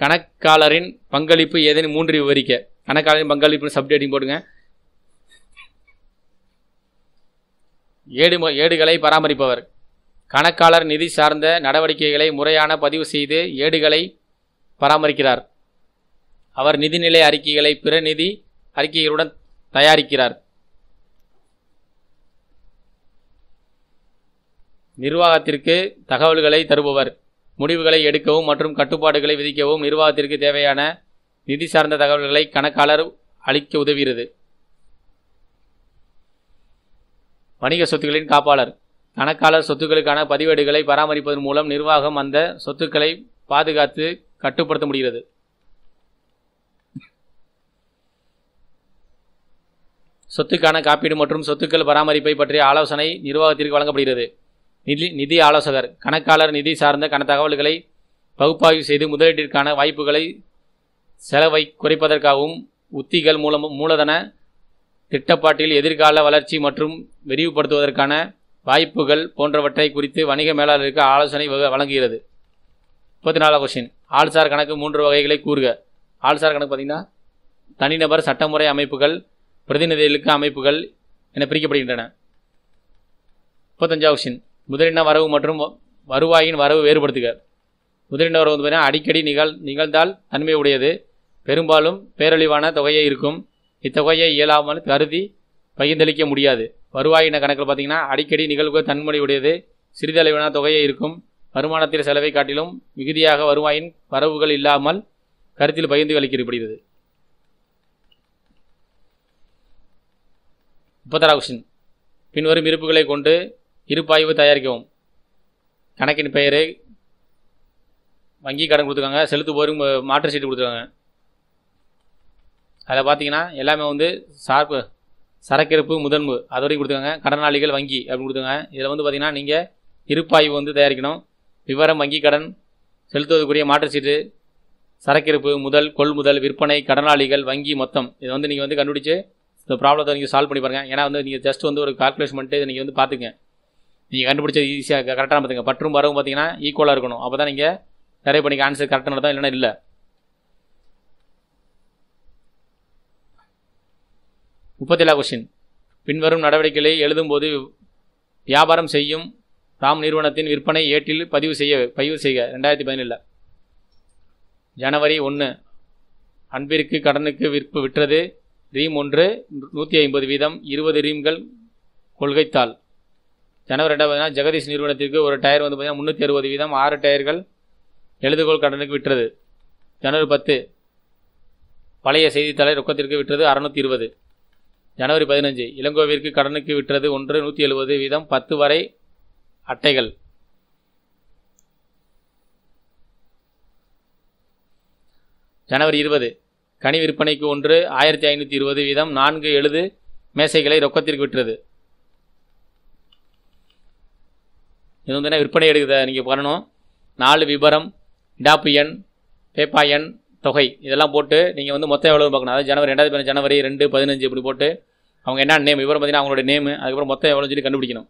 கணக்காளரின் பங்களிப்பு ஏதேனும் மூன்று விவரிக்க. கணக்காளரின் பங்களிப்பு சப்டேட்டிங் போடுங்க. ஏடு ஏடுகளை பராமரிப்பவர். கணக்காளர் நிதி சார்ந்த நடவடிக்கைகளை முறையான பதிவு செய்து ஏடுகளை பராமரிக்கிறார். அவர் நிதிநிலை அறிக்கைகளை பிற நிதி அறிக்கைகளுடன் தயாரிக்கிறார். நிர்வாகத்திற்கு தகவல்களை தருபவர். முடிவுகளை எடுக்கவும் மற்றும் கட்டுப்பாடுகளை விதிக்கவும் நிர்வாகத்திற்கு தேவையான நிதி சார்ந்த தகவல்களை கணக்காளர் அளிக்க உதவுகிறது. வணிக சொத்துக்களின் காப்பாளர். கணக்காளர் சொத்துக்களுக்கான பதிவேடுகளை பராமரிப்பதன் மூலம் நிர்வாகம் அந்த சொத்துக்களை பாதுகாத்து கட்டுப்படுத்த முடிகிறது. சொத்துக்கான காப்பீடு மற்றும் சொத்துக்கள் பராமரிப்பை பற்றிய ஆலோசனை நிர்வாகத்திற்கு வழங்கப்படுகிறது. நிதி நிதி ஆலோசகர் கணக்காளர் நிதி சார்ந்த கண தகவல்களை பகுப்பாய்வு செய்து முதலீட்டிற்கான வாய்ப்புகளை செலவை குறைப்பதற்காகவும் உத்திகள் மூலம் மூலதன திட்டப்பாட்டில் எதிர்கால வளர்ச்சி மற்றும் விரிவுபடுத்துவதற்கான வாய்ப்புகள் போன்றவற்றை குறித்து வணிக மேலாளருக்கு ஆலோசனை வழங்குகிறது. முப்பத்தி நாலாம் கொஸ்டின் ஆள்சார் கணக்கு மூன்று வகைகளை கூறுக. ஆள்சார் கணக்கு பார்த்தீங்கன்னா தனிநபர் சட்டமுறை அமைப்புகள் பிரதிநிதிகளுக்கு அமைப்புகள் என பிரிக்கப்படுகின்றன. முப்பத்தஞ்சாவது கொஸ்டின் முதலின வரவு மற்றும் வருவாயின் வரவு வேறுபடுத்துக. முதலின வரவு வந்து பார்த்தீங்கன்னா அடிக்கடி நிகழ் நிகழ்ந்தால் தன்மை உடையது. பெரும்பாலும் பேரழிவான தொகையே இருக்கும். இத்தொகையை இயலாமல் கருதி பகிர்ந்தளிக்க முடியாது. வருவாயின கணக்கில் பார்த்தீங்கன்னா அடிக்கடி நிகழ்வு தன்மொழி உடையது. சிறிதளவிலான தொகையை இருக்கும். வருமானத்தில் செலவை காட்டிலும் மிகுதியாக வருவாயின் வரவுகள் இல்லாமல் கருத்தில் பகிர்ந்து அளிக்கப்படுகிறது. முப்பத்தாறு கொஸ்டின் பின்வரும் இருப்புகளை கொண்டு இருப்பாய்வு தயாரிக்கவும். கணக்கின் பெயர் வங்கி கடன் கொடுத்துருக்காங்க. செலுத்துவோரும் மாற்று சீட்டு கொடுத்துருக்காங்க. அதில் பார்த்தீங்கன்னா எல்லாமே வந்து சார்பு சரக்கிருப்பு முதன்மு அது வரைக்கும் கொடுத்துருக்காங்க. கடனாளிகள் வங்கி அப்படின்னு கொடுத்துருக்காங்க. இதில் வந்து பார்த்திங்கன்னா நீங்கள் இருப்பாய்வு வந்து தயாரிக்கணும். விவரம் வங்கி கடன் செலுத்துவதற்குரிய மாற்று சீட்டு சரக்கிருப்பு முதல் கொள்முதல் விற்பனை கடனாளிகள் வங்கி மொத்தம். இதை வந்து நீங்கள் வந்து கண்டுபிடிச்சு இந்த ப்ராப்ளத்தை நீங்கள் சால்வ் பண்ணி பாருங்கள் ஏன்னா வந்து நீங்கள் ஜஸ்ட் வந்து ஒரு கால்குலேஷன் பண்ணிட்டு நீங்கள் வந்து பார்த்துங்க. நீங்கள் கண்டுபிடிச்சது ஈஸியாக கரெக்டாக பார்த்துங்க பற்றும் வரவும் பார்த்தீங்கன்னா ஈக்குவலாக இருக்கணும். அப்போ தான் நீங்கள் நிறைய பண்ணிக்க ஆன்சர் கரெக்டாக நடத்தா இல்லைன்னா இல்லை. முப்பத்தேழா கொஸ்டின் பின்வரும் நடவடிக்கைகளை எழுதும்போது வியாபாரம் செய்யும் ராம் நிறுவனத்தின் விற்பனை ஏட்டில் பதிவு செய்ய பதிவு செய்க. ரெண்டாயிரத்தி பதினேழில். ஜனவரி ஒன்று அன்பிற்கு கடனுக்கு விற்பு விற்றது. ரீம் ஒன்று நூற்றி ஐம்பது வீதம் இருபது ரீம்கள் கொள்கைத்தாள். ஜனவரி ரெண்டாவது ஜெகதீஷ் நிறுவனத்திற்கு ஒரு டயர் வந்து பார்த்தீங்கன்னா முந்நூற்றி அறுபது வீதம் ஆறு டயர்கள் எழுதுகோள் கடனுக்கு விற்றது ஜனவரி பத்து பழைய செய்தித்தாளை ரொக்கத்திற்கு விற்றது அறுநூற்றி இருபது. ஜனவரி பதினஞ்சு இளங்கோவிற்கு கடனுக்கு விற்றது ஒன்று நூற்றி எழுபது வீதம் பத்து வரை அட்டைகள். ஜனவரி இருபது கனி விற்பனைக்கு ஒன்று ஆயிரத்தி ஐநூற்றி இருபது வீதம் நான்கு எழுது மேசைகளை ரொக்கத்திற்கு விட்டுறது இது வந்து என்ன விற்பனை எடுக்குத? நீங்கள் பண்ணணும். நாலு விபரம் இடாப்பு எண் பேப்பா எண் தொகை. இதெல்லாம் போட்டு நீங்கள் வந்து மொத்தம் எவ்வளோ பார்க்கணும். அதாவது ஜனவரி ரெண்டாயிரத்தி பதினஞ்சு ஜனவரி ரெண்டு பதினஞ்சு இப்படி போட்டு அவங்க என்ன நேம் விவரம் பார்த்தீங்கன்னா அவங்களோட நேமு அதுக்கப்புறம் மொத்தம் எவ்வளோன்னு சொல்லி கண்டுபிடிக்கணும்.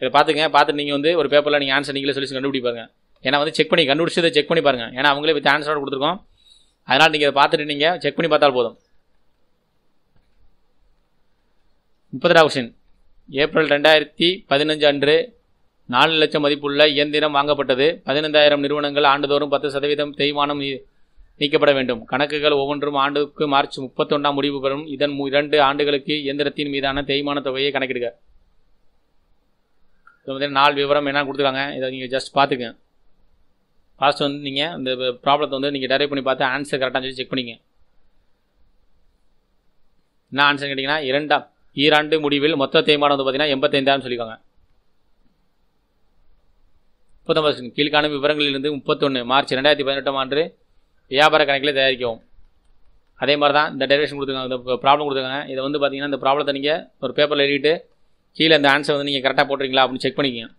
இதை பார்த்துங்க பார்த்துட்டு நீங்கள் வந்து ஒரு பேப்பரில் நீங்கள் ஆன்சர் நீங்களே சொல்லி கண்டுபிடிப்பாங்க ஏன்னா வந்து செக் பண்ணி கண்டுபிடிச்சதை செக் பண்ணி பாருங்க. ஏன்னா அவங்களே இப்போ ஆன்சரோட கொடுத்துருக்கோம். அதனால் நீங்கள் இதை பார்த்துட்டு நீங்கள் செக் பண்ணி பார்த்தால் போதும். முப்பத்தெட்டாவது கொஸ்டின் ஏப்ரல் ரெண்டாயிரத்தி பதினஞ்சு அன்று நாலு லட்சம் மதிப்புள்ள இயந்திரம் வாங்கப்பட்டது. பதினைந்தாயிரம் நிறுவனங்கள் ஆண்டுதோறும் பத்து சதவீதம் தேய்மானம் நீக்கப்பட வேண்டும். கணக்குகள் ஒவ்வொன்றும் ஆண்டுக்கு மார்ச் முப்பத்தொன்றாம் முடிவு பெறும். இதன் இரண்டு ஆண்டுகளுக்கு இயந்திரத்தின் மீதான தேய்மான தொகையை கணக்கிடுக. நாள் விவரம் என்ன கொடுத்துருக்காங்க. இதை நீங்கள் ஜஸ்ட் பார்த்துக்கங்க. ஃபாஸ்ட் வந்து நீங்கள் இந்த ப்ராப்ளத்தை வந்து நீங்கள் டெரைவ் பண்ணி பார்த்து ஆன்சர் கரெக்டாக சொல்லி செக் பண்ணிங்க. என்ன ஆன்சர் கேட்டிங்கன்னா இரண்டாம் ஈராண்டு முடிவில் மொத்த தேய்மானம் வந்து பார்த்தீங்கன்னா எண்பத்தைந்தாயிரம் சொல்லியிருக்காங்க முப்பத்தொம்பது கீழ்காணும் விவரங்களிலிருந்து முப்பத்தொன்று மார்ச் ரெண்டாயிரத்தி பதினெட்டாம் ஆண்டு வியாபார கணக்கில் தயாரிக்கவும். அதே மாதிரி தான் இந்த டெரிவேஷன் கொடுத்துருக்காங்க இந்த ப்ராப்ளம் கொடுத்துருக்காங்க. இதை வந்து பார்த்தீங்கன்னா இந்த ப்ராப்ளத்தை நீங்கள் ஒரு பேப்பரில் எழுதிட்டு கீழே இந்த ஆன்சர் வந்து நீங்கள் கரெக்டாக போட்டிருக்கீங்களா அப்படின்னு செக் பண்ணிக்கோங்க.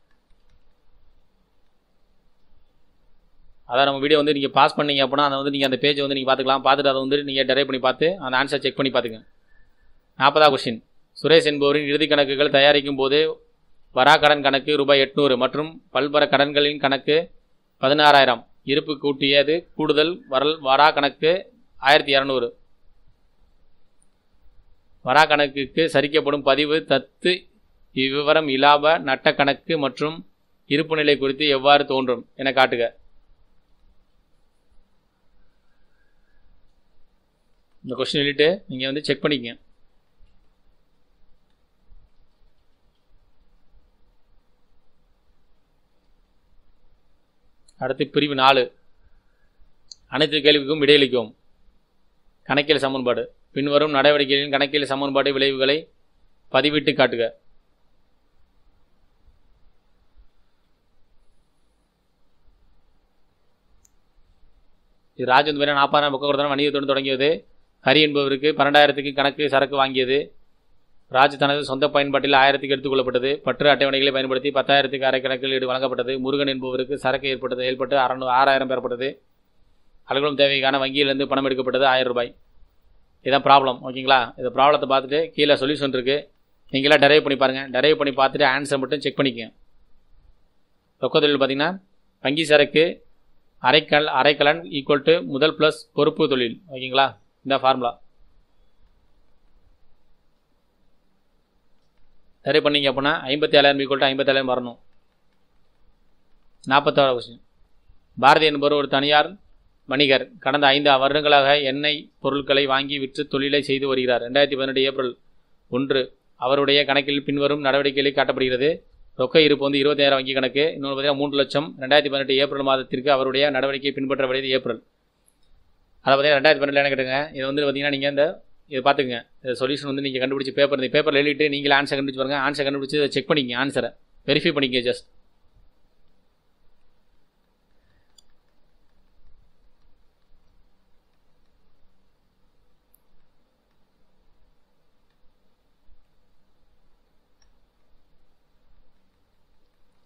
அதான் நம்ம வீடியோ வந்து நீங்கள் பாஸ் பண்ணீங்க அப்படின்னா அதை வந்து நீங்கள் அந்த பேஜை வந்து நீங்கள் பார்த்துக்கலாம். பார்த்துட்டு அதை வந்து நீங்கள் டெரைவ் பண்ணி பார்த்து அந்த ஆன்சர் செக் பண்ணி பார்த்துங்க. நாற்பதா கொஸ்டின் சுரேஷ் என்பவரின் இறுதி கணக்குகள் தயாரிக்கும் போது வரா கடன் கணக்கு ரூபாய் எட்நூறு மற்றும் பல்பர கடன்களின் கணக்கு பதினாறாயிரம். இருப்பு கூட்டியது கூடுதல் வரல் வரா கணக்கு ஆயிரத்தி இரநூறு. வரா கணக்குக்கு சரிக்கப்படும் பதிவு தத்து இவ்விவரம் இலாப நட்ட கணக்கு மற்றும் இருப்பு நிலை குறித்து எவ்வாறு தோன்றும்? என காட்டுக. இந்த கொஸ்டின் எழுதிட்டு நீங்கள் வந்து செக் பண்ணிக்கங்க. அடுத்து பிரிவு நாலு. அனைத்து கேள்விக்கும் விடையளிக்கும் கணக்கியல் சமன்பாடு. பின்வரும் நடவடிக்கைகளின் கணக்கியல் சமன்பாடு விளைவுகளை பதிவிட்டு காட்டுக. இது ராஜ் வந்து நாற்பதாயிரம் பக்கம் கொடுத்தாலும் வணிகத்துடன் தொடங்கியது. ஹரி என்பவருக்கு பன்னெண்டாயிரத்துக்கு கணக்கு சரக்கு வாங்கியது. ராஜ் தனது சொந்த பயன்பாட்டில் ஆயிரத்துக்கு எடுத்துக்கொள்ளப்பட்டது பற்று அட்டவணைகளை பயன்படுத்தி பத்தாயிரத்துக்கு அரை கணக்கில் ஈடு வழங்கப்பட்டது. முருகன் என்பவருக்கு சரக்கு ஏற்பட்டது. ஏற்பட்டு அறநூ ஆறாயிரம் பெறப்பட்டது. அலுவலகம் தேவைக்கான வங்கியிலிருந்து பணம் எடுக்கப்பட்டது ஆயிரம் ரூபாய். இதான் ப்ராப்ளம் ஓகேங்களா? இந்த ப்ராப்ளத்தை பார்த்துட்டு கீழே சொல்யூஷன் இருக்குது நீங்களாம் டெரைவ் பண்ணி பாருங்கள் டெரைவ் பண்ணி பார்த்துட்டு ஆன்சர் மட்டும் செக் பண்ணிக்கங்க. ரொக்க தொழில் பார்த்தீங்கன்னா வங்கி சரக்கு அரைக்கல் அரைக்கலன் ஈக்குவல் டு முதல் ப்ளஸ் பொறுப்பு தொழில் ஓகேங்களா? இந்த ஃபார்முலா சரி பண்ணிங்க அப்படின்னா ஐம்பத்தி ஏழாயிரம் ஈக்குவல் ஐம்பத்தேழாயிரம் வரணும். நாற்பத்தாறு கொஸ்டின் பாரதி என்பவர் ஒரு தனியார் வணிகர். கடந்த ஐந்து வருடங்களாக எண்ணெய் பொருட்களை வாங்கி விற்று தொழிலை செய்து வருகிறார். ரெண்டாயிரத்தி பதினெட்டு ஏப்ரல் ஒன்று அவருடைய கணக்கில் பின்வரும் நடவடிக்கைகளை காட்டப்படுகிறது. ரொக்க இருப்பு வந்து இருபத்தாயிரம் வங்கி கணக்கு. இன்னொன்று பார்த்தீங்கன்னா மூன்று லட்சம் ரெண்டாயிரத்தி பதினெட்டு ஏப்ரல் மாதத்திற்கு அவருடைய நடவடிக்கை பின்பற்றப்படுகிறது ஏப்ரல். அதை பார்த்தீங்கன்னா ரெண்டாயிரத்தி பன்னெண்டில் கேட்டுங்க இது வந்து பார்த்தீங்கன்னா நீங்கள் இந்த இதை பார்த்துங்க இந்த சொல்யூஷன் வந்து நீங்கள் கண்டுபிடிச்சி பேப்பர் இந்த பேப்பரில் எழுதிட்டு நீங்களே ஆன்சர் கண்டுபிடிச்சி பாருங்க. ஆன்சர் கண்டுபிடிச்சி செக் பண்ணிக்கங்க ஆன்சரை வெரிஃபை பண்ணிக்க ஜஸ்ட்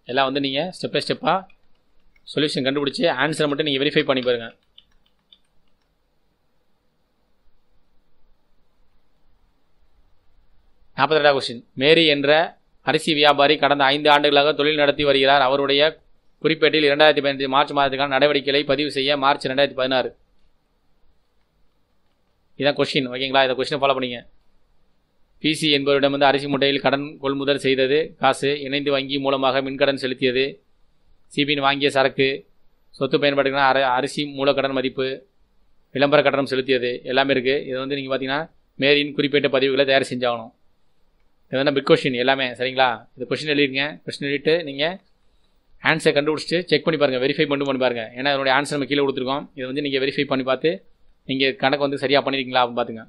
எல்லாம் வந்து நீங்கள் ஸ்டெப் பை ஸ்டெப்பாக சொல்யூஷன் கண்டுபிடிச்சி ஆன்சரை மட்டும் நீங்கள் வெரிஃபை பண்ணி பாருங்கள் நாற்பத்தி ரெண்டாவது கொஸ்டின் மேரி என்ற அரிசி வியாபாரி கடந்த ஐந்து ஆண்டுகளாக தொழில் நடத்தி வருகிறார். அவருடைய குறிப்பேட்டில் இரண்டாயிரத்தி பதினஞ்சு மார்ச் மாதத்துக்கான நடவடிக்கைகளை பதிவு செய்ய மார்ச் ரெண்டாயிரத்தி பதினாறு. இதான் கொஷின் ஓகேங்களா இதை கொஷினை ஃபாலோ பண்ணிங்க. பிசி என்பவரிடம் வந்து அரிசி முட்டையில் கடன் கொள்முதல் செய்தது காசு இணைந்து வங்கி மூலமாக மின்கடன் செலுத்தியது சிபின் வாங்கிய சரக்கு சொத்து பயன்பாட்டுக்கான அர அரிசி மூலக்கடன் மதிப்பு விளம்பர கட்டணம் செலுத்தியது எல்லாமே இருக்குது இதை வந்து நீங்கள் பார்த்தீங்கன்னா மேரியின் குறிப்பிட்ட பதிவுகளை தயார் செஞ்சாகணும். இதுதான் பிக் கொஷின் எல்லாமே சரிங்களா? இது கொஷின் எழுதிருங்க. கொஷின் எழுதிட்டு நீங்கள் ஆன்சர் கண்டுபிடிச்சிட்டு செக் பண்ணி பாருங்கள் வெரிஃபை பண்ணி பண்ணி பாருங்கள் ஏன்னா அதனுடைய ஆன்சர் நம்ம கீழே கொடுத்துருக்கோம். இதை வந்து நீங்கள் வெரிஃபை பண்ணி பார்த்து நீங்கள் கணக்கு வந்து சரியாக பண்ணியிருக்கீங்களா அப்படின்னு பார்த்துங்க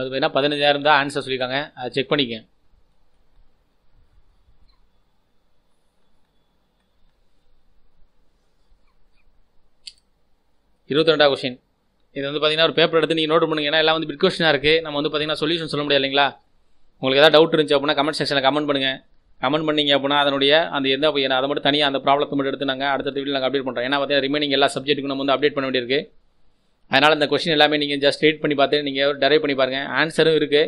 அது வேணால் பதினஞ்சாயிரம் தான் ஆன்சர் சொல்லியிருக்காங்க. அதை செக் பண்ணிக்க இருபத்தி ரெண்டாவது கொஷின் இது வந்து பார்த்தீங்கன்னா ஒரு பேப்பர் எடுத்து நீங்கள் நோட் பண்ணுங்க. ஏன்னா எல்லாம் வந்து பிட் கொஸ்டினாக இருக்குது நம்ம வந்து பார்த்தீங்கன்னா சொல்யூஷன் சொல்ல முடியாது இல்லைங்களா? உங்களுக்கு ஏதாவது டவுட் இருந்துச்சு அப்படின்னா கமெண்ட் செக்ஷனில் கமெண்ட் பண்ணுங்கள் கமெண்ட் பண்ணீங்க அப்படின்னா அதனுடைய அந்த எந்த அதை மட்டும் தனியாக அந்த ப்ராப்ளத்தை மட்டும் எடுத்து நாங்கள் அடுத்த வீடியோ நாங்கள் அப்டேட் பண்ணுறோம் ஏன்னா பார்த்தீங்கன்னா ரிமைனிங் எல்லா சப்ஜெக்ட்டுக்கும் நம்ம வந்து அப்டேட் பண்ண வேண்டியிருக்கு. அதனால் அந்த கொஸ்டின் எல்லாமே நீங்கள் ஜஸ்ட் ரீட் பண்ணி பார்த்து நீங்கள் டெரைவ் பண்ணி பாருங்கள் ஆன்சரும் இருக்குது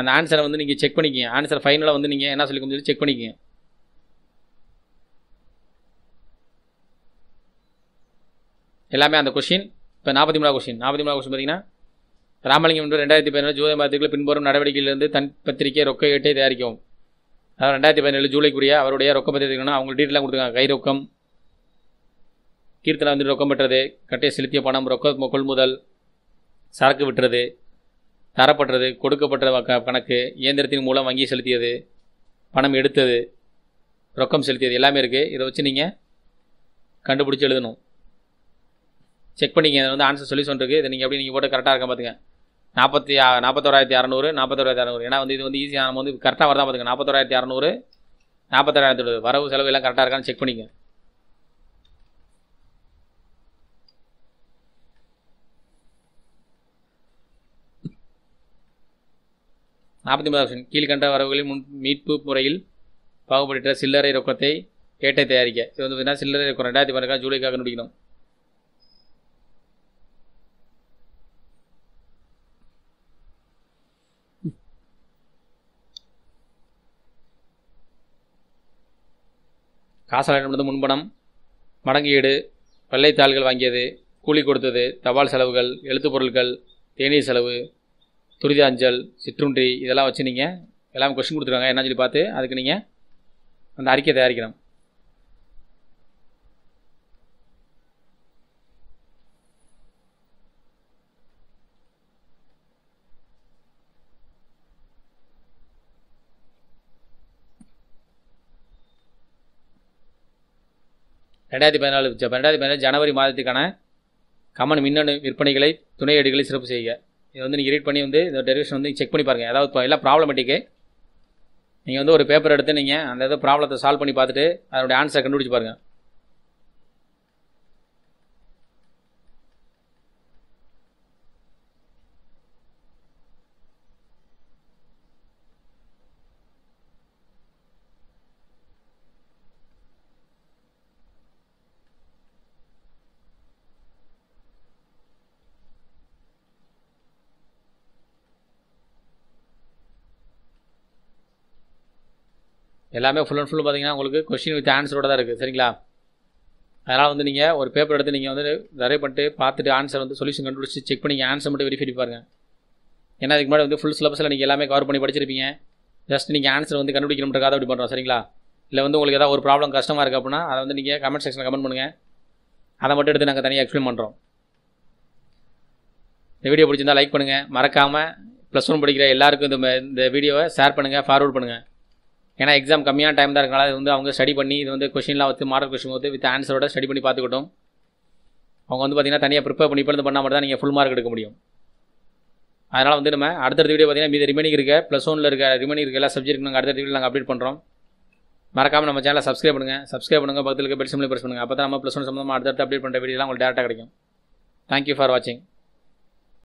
அந்த ஆன்சரை வந்து நீங்கள் செக் பண்ணிக்கிங்க. ஆன்சர் ஃபைனலாக வந்து நீங்கள் என்ன சொல்லி சொல்லி செக் பண்ணிக்கிங்க. எல்லாமே அந்த கொஷின் இப்போ நாற்பத்தி மூணாவது கொஷின் நாற்பத்தி மூணாவது கொஷின் பார்த்தீங்கன்னா ராமலிங்கம் என்று ரெண்டாயிரத்தி பதினேழு ஜூலை மாதத்துக்குள்ள பின்வரும் நடவடிக்கையிலிருந்து தன் பத்திரிகை ரொக்க ஏட்டை தயாரிக்கவும். அதாவது ரெண்டாயிரத்தி பதினேழு ஜூலைக்குரிய அவருடைய ரொக்க பத்திரிகைனா அவங்க டீட்டெயிலாக கொடுத்துருக்காங்க. கை ரொக்கம் கீர்த்தனை வந்து ரொக்கம் பெற்றது கட்டையை செலுத்திய பணம் ரொக்க கொள்முதல் சரக்கு விட்டுறது தரப்பட்டது கொடுக்கப்பட்ட கணக்கு இயந்திரத்தின் மூலம் வங்கி செலுத்தியது பணம் எடுத்தது ரொக்கம் செலுத்தியது எல்லாமே இருக்குது இதை வச்சு நீங்கள் கண்டுபிடிச்சி எழுதணும். செக் பண்ணிக்கங்க. அதை வந்து ஆன்சர் சொல்லி இருக்குது இதை நீங்கள் எப்படி நீங்கள் போட்டு கரெக்டாக இருக்க பார்த்துங்க நாற்பத்தி நாற்பத்தோராயிரத்தி அறநூறு நாற்பத்தோராயிரத்தி அறநூறு. ஏன்னா வந்து இது வந்து ஈஸியாக நம்ம வந்து கரெக்டாக வரதான் பார்த்துங்க நாற்பத்தோராயிரத்தி அறநூறு நாற்பத்தோராயிரத்தி எழுபது வரவு செலவு எல்லாம் கரெக்டாக இருக்கான்னு செக் பண்ணிங்க நாற்பத்தி மூணு ஆப்ஷன் கீழ்கண்ட வரவுகளில் முன் மீட்பு முறையில் பாகுபடுத்த சில்லறை ரொக்கத்தை ஏட்டை தயாரிக்க. இது வந்து பார்த்தீங்கன்னா சில்லறை ரொக்கம். ரெண்டாயிரத்தி பதினெட்டு ஜூலைக்காக கண்டுபிடிக்கணும். காசாலை என்பது முன்பணம் மடங்கு ஈடு வெள்ளைத்தாள்கள் வாங்கியது கூலி கொடுத்தது தபால் செலவுகள் எழுத்துப் பொருட்கள் தேநீர் செலவு துரித அஞ்சல் சிற்றுண்டி இதெல்லாம் வச்சு நீங்கள் எல்லாமே கொஸ்டின் கொடுத்துருக்காங்க. என்ன சொல்லி பார்த்து அதுக்கு நீங்கள் அந்த அறிக்கை தயாரிக்கணும். ரெண்டாயிரத்தி பதினாலு ரெண்டாயிரத்தி பதினாலு ஜனவரி மாதத்துக்கான கமன் மின்னணு விற்பனைகளை துணை ஏடுகளை சிறப்பு செய்யுங்க இதை வந்து நீங்கள் ரீட் பண்ணி வந்து இந்த டெரிவேஷன் வந்து செக் பண்ணி பாருங்கள் ஏதாவது இப்போ எல்லாம் ப்ராப்ளமேட்டிக்கு நீங்கள் வந்து ஒரு பேப்பர் எடுத்து நீங்கள் அந்த இது ப்ராப்ளத்தை சால்வ் பண்ணி பார்த்துட்டு அதனுடைய ஆன்சரை கண்டுபிடிச்சி பாருங்கள் எல்லாமே ஃபுல் அண்ட் ஃபுல் பார்த்தீங்கன்னா உங்களுக்கு கொஷின் வித் ஆன்சரோட தான் இருக்குது சரிங்களா? அதனால் வந்து நீங்கள் ஒரு பேப்பர் எடுத்து நீங்கள் வந்து நிறைய பண்ணிட்டு பார்த்துட்டு ஆன்சர் வந்து சொல்யூஷன் கண்டுபிடிச்சி செக் பண்ணி ஆன்சர் மட்டும் வெரிஃபை பாருங்கள் ஏன்னா அதுக்கு முன்னாடி வந்து ஃபுல் சிலபஸில் நீங்கள் எல்லாமே கவர் பண்ணி படிச்சிருப்பீங்க. ஜஸ்ட் நீங்கள் ஆன்சர் வந்து கண்டுபிடிக்கணுன்றக்காக அப்படி பண்ணுறோம் சரிங்களா? இல்லை வந்து உங்களுக்கு ஏதாவது ஒரு ப்ராப்ளம் கஷ்டமாக இருக்குது அப்படின்னா அதை வந்து நீங்கள் கமெண்ட் செக்ஷனில் கமெண்ட் பண்ணுங்கள் அதை மட்டும் எடுத்து நாங்கள் தனியாக எக்ஸ்பிளைன் பண்ணுறோம் இந்த வீடியோ பிடிச்சிருந்தா லைக் பண்ணுங்கள் மறக்காமல் ப்ளஸ் ஒன் படிக்கிற எல்லாருக்கும் இந்த இந்த வீடியோவை ஷேர் பண்ணுங்கள் ஃபார்வர்ட் பண்ணுங்கள் ஏன்னா எக்ஸாம் கம்மியான டைம் தான் இருக்கனால இது வந்து அவங்க ஸ்டடி பண்ணி இது வந்து கொஷின்லாம் வந்து மாடல் கொஷின் வந்து வித் ஆன்சரோட ஸ்டடி பண்ணி பார்த்துக்கிட்டோம். அவங்க வந்து பார்த்தீங்கன்னா தனியாக ப்ரிப்பேர் பண்ணி இப்போ பண்ணால் மட்டும் தான் நீங்கள் ஃபுல் மார்க் எடுக்க முடியும். அதனால் வந்து நம்ம அடுத்தடுத்த வீடியோ பார்த்தீங்கன்னா மீது ரிமைனிங் இருக்க ப்ளஸ் ஒனில் இருக்க ரிமைனிங் இருக்க எல்லா சப்ஜெக்ட் நாங்கள் அடுத்த வீடியோ நாங்கள் அப்டேட் பண்ணுறோம் மறக்காமல் நம்ம சேனலை சப்ஸ்கிரைப் பண்ணுங்கள் சப்ஸ்கிரைப் பண்ணுங்கள் பக்கத்தில் இருக்க பெல் சிம்லே ப்ரெஸ் பண்ணுங்கள் அப்போ தான் நம்ம ப்ளஸ் ஒன் சம்மந்தமாக அடுத்தடுத்து அப்டேட் பண்ணுற வீடியோலாம் உங்களுக்கு டேரெக்டாக கிடைக்கும். தேங்க்யூ ஃபார் வாட்சிங்